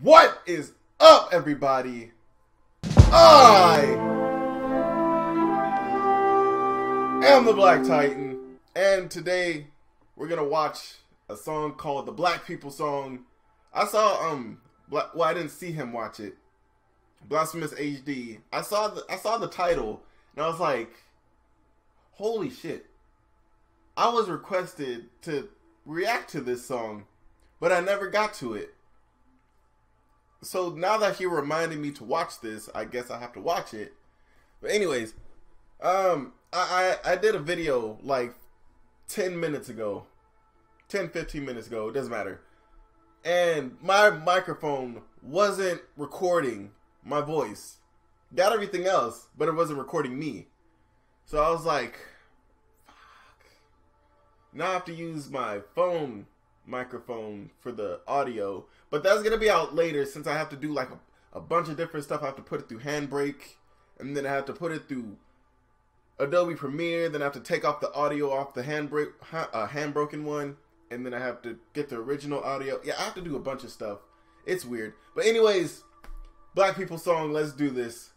What is up, everybody? I am the Black Titan, and today we're gonna watch a song called the Black People Song. I saw um, Black, well, I didn't see him watch it. Blasphemous HD. I saw the I saw the title, and I was like, "Holy shit!" I was requested to react to this song, but I never got to it so now that he reminded me to watch this, I guess I have to watch it. But anyways, um, I, I, I did a video like 10 minutes ago, 10, 15 minutes ago, it doesn't matter. And my microphone wasn't recording my voice. Got everything else, but it wasn't recording me. So I was like, fuck. Now I have to use my phone microphone for the audio. But that's gonna be out later since I have to do like a, a bunch of different stuff. I have to put it through Handbrake, and then I have to put it through Adobe Premiere. Then I have to take off the audio off the Handbrake, uh, Handbroken one, and then I have to get the original audio. Yeah, I have to do a bunch of stuff. It's weird. But anyways, Black People song. Let's do this.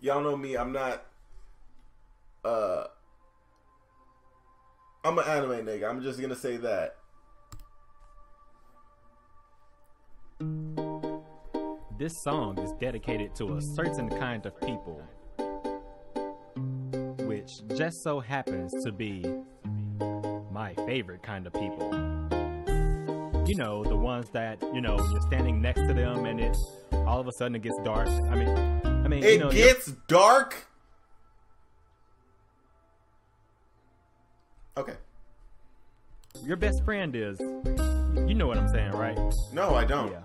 Y'all know me. I'm not. Uh. I'm an anime nigga. I'm just gonna say that. This song is dedicated to a certain kind of people, which just so happens to be my favorite kind of people. You know, the ones that, you know, you're standing next to them and it all of a sudden it gets dark. I mean, I mean, it you know, gets dark. Okay. Your best friend is, you know what I'm saying, right? No, I don't. Yeah.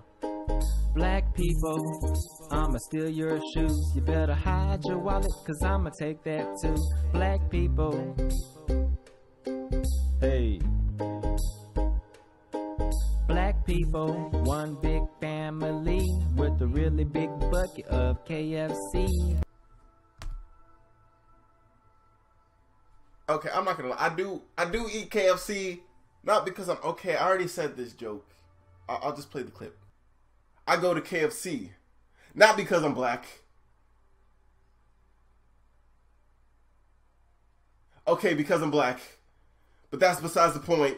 Black people, I'ma steal your shoes. You better hide your wallet, cause I'ma take that too. Black people. Hey. Black people, one big family with a really big bucket of KFC. Okay, I'm not gonna lie. I do, I do eat KFC, not because I'm okay. I already said this joke. I'll, I'll just play the clip. I go to KFC, not because I'm black. Okay, because I'm black, but that's besides the point.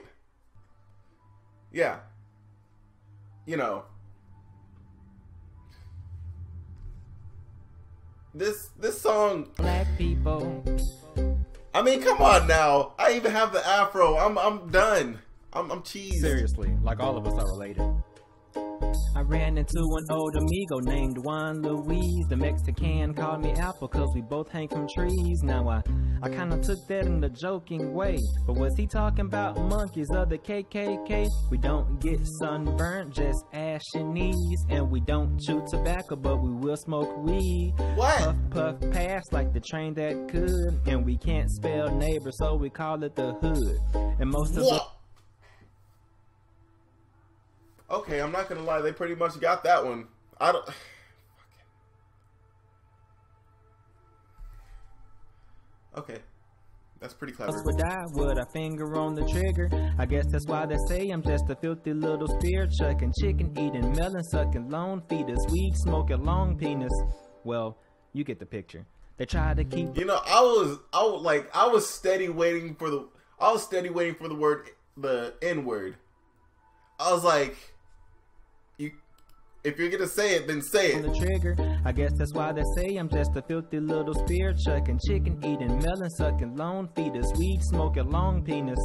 Yeah, you know. This this song. Black people. I mean, come on now. I even have the afro. I'm I'm done. I'm I'm cheese. Seriously, like all of us are related. I ran into an old amigo named Juan Luis. The Mexican called me Apple cause we both hang from trees. Now I, I kinda took that in a joking way. But was he talking about monkeys of the KKK? We don't get sunburnt, just ashy knees. And we don't chew tobacco, but we will smoke weed. What? Puff, puff, pass like the train that could. And we can't spell neighbor, so we call it the hood. And most of What? Okay, I'm not gonna lie. They pretty much got that one. I don't. Okay, that's pretty clever. else would die with a finger on the trigger. I guess that's why they say I'm just a filthy little spear chucking, chicken eating, melon sucking, lone fetus, weed smoking, long penis. Well, you get the picture. They try to keep You know, I was, I was like, I was steady waiting for the, I was steady waiting for the word, the N word. I was like, if you're gonna say it, then say on it. the trigger. I guess that's why they say I'm just a filthy little spear chucking, chicken eating, melon sucking, lone fetus, weed smoking, long penis.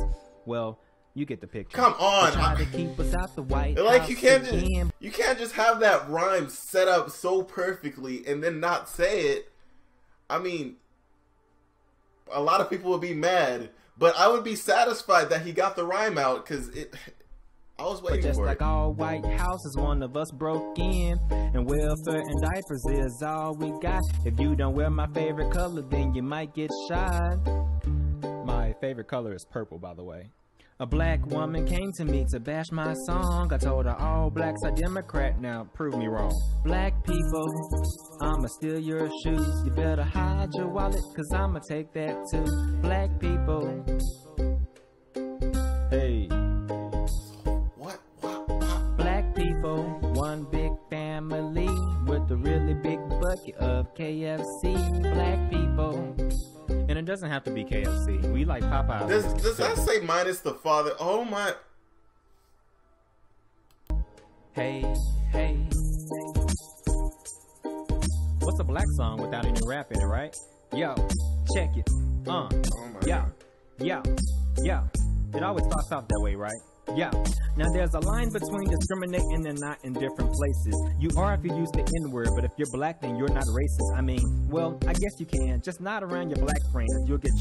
Well, you get the picture. Come on, try to keep us out the White Like you can't just, again, you can't just have that rhyme set up so perfectly and then not say it. I mean, a lot of people would be mad, but I would be satisfied that he got the rhyme out because it. I was But waiting just for like it. all white houses, one of us broke in. And welfare and diapers is all we got. If you don't wear my favorite color, then you might get shot. My favorite color is purple, by the way. A black woman came to me to bash my song. I told her all blacks are Democrat. Now Prove me wrong. Black people, I'ma steal your shoes. You better hide your wallet, cause I'ma take that too. Black people, one big family with a really big bucket of KFC. Black people. And it doesn't have to be KFC. We like Popeyes. Does, does that say minus the father? Oh my. Hey, hey. What's a black song without any rap in it, right? Yo, check it. Uh. Oh my. Yeah. Yeah. Yeah. It always starts off that way, right? Yeah. Now there's a line between discriminating and not in different places. You are if you use the N word, but if you're black, then you're not racist. I mean, well, I guess you can. Just not around your black friends. You'll get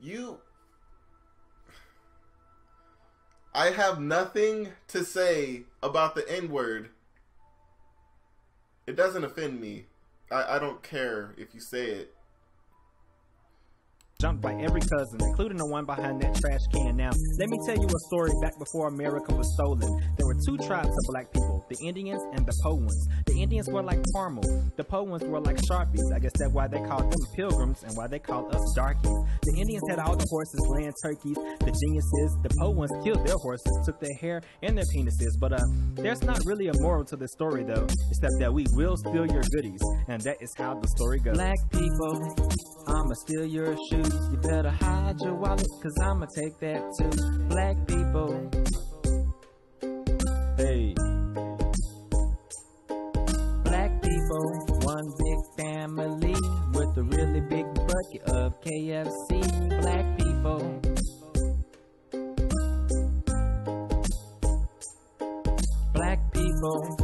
You. I have nothing to say about the N word. It doesn't offend me. I, I don't care if you say it. Jumped by every cousin, including the one behind that trash can. Now, let me tell you a story back before America was stolen. There were two tribes of black people, the Indians and the Powans. The Indians were like caramel, the Powans were like Sharpies. I guess that's why they called them pilgrims and why they called us darkies. The Indians had all the horses, land turkeys, the geniuses. The Powans killed their horses, took their hair and their penises. But uh, there's not really a moral to this story though, except that we will steal your goodies, and that is how the story goes. Black people, I'ma steal your shoes. You better hide your wallet, cause I'ma take that too. Black people, Hey. black people, one big family with a really big bucket of KFC. Black people. Black people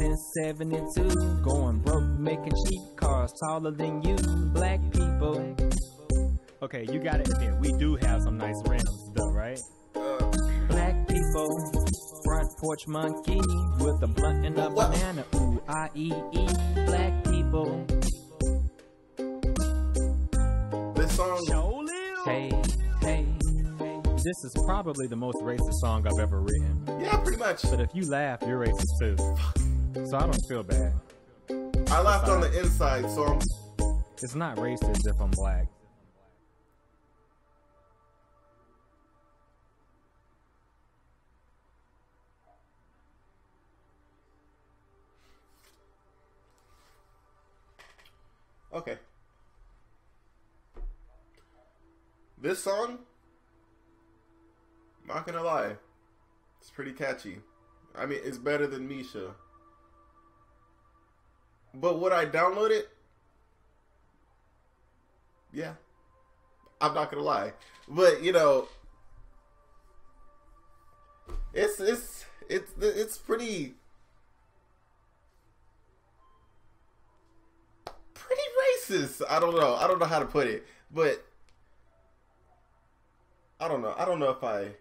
since 72, going broke, making cheap cars taller than you. Black people. Okay, you got it. Again, we do have some nice rims, though, right? Black people, front porch monkey with a blunt and a What? banana. Ooh, I E E. Black people, this song. hey, hey. This is probably the most racist song I've ever written. Yeah, pretty much. But if you laugh, you're racist too. So I don't feel bad. I laughed on the inside, so I'm. It's not racist if I'm black. Okay. This song, not gonna lie, it's pretty catchy. I mean, it's better than Misha. But would I download it? Yeah. I'm not gonna lie. But, you know, it's, it's, it's, it's pretty, pretty I don't know. I don't know how to put it, but I don't know. I don't know if I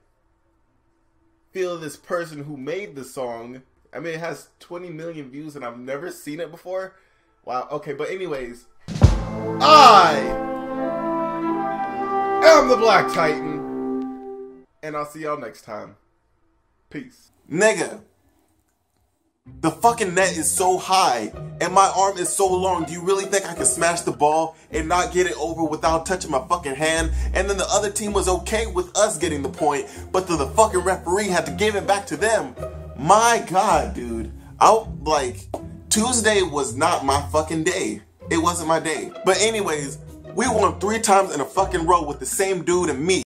feel this person who made the song. I mean, it has 20 million views, and I've never seen it before. Wow. Okay, but anyways, I am the Black Titan, and I'll see y'all next time. Peace. Nigga. The fucking net is so high and my arm is so long. Do you really think I can smash the ball and not get it over without touching my fucking hand? And then the other team was okay with us getting the point, but the, the fucking referee had to give it back to them. My god, dude. I like Tuesday was not my fucking day. It wasn't my day. But anyways, we won three times in a fucking row with the same dude and me.